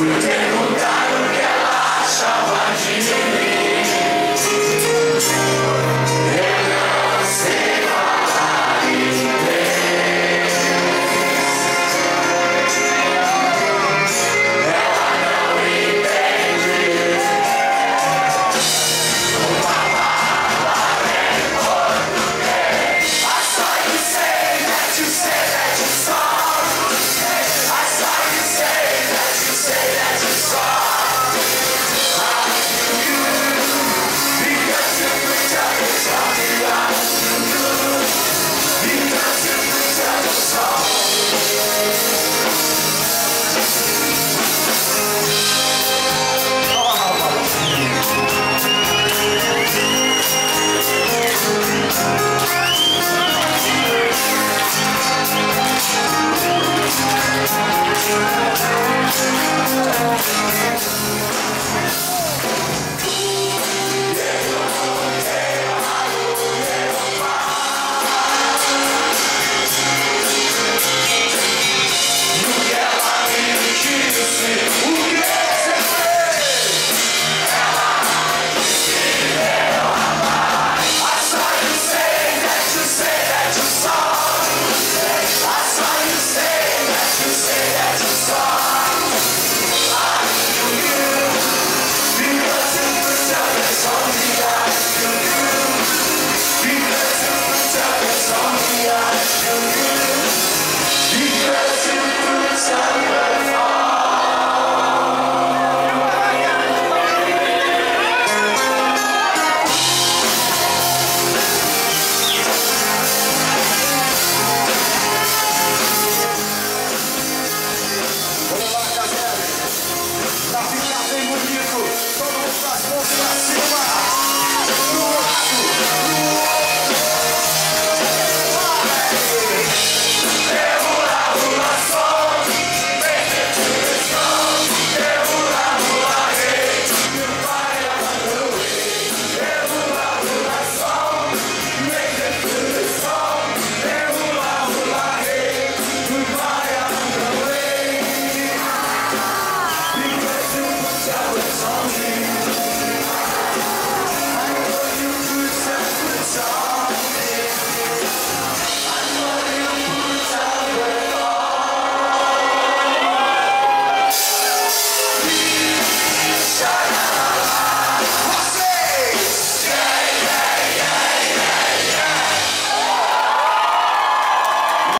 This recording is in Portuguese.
Fui perguntar o que ela achava de mim.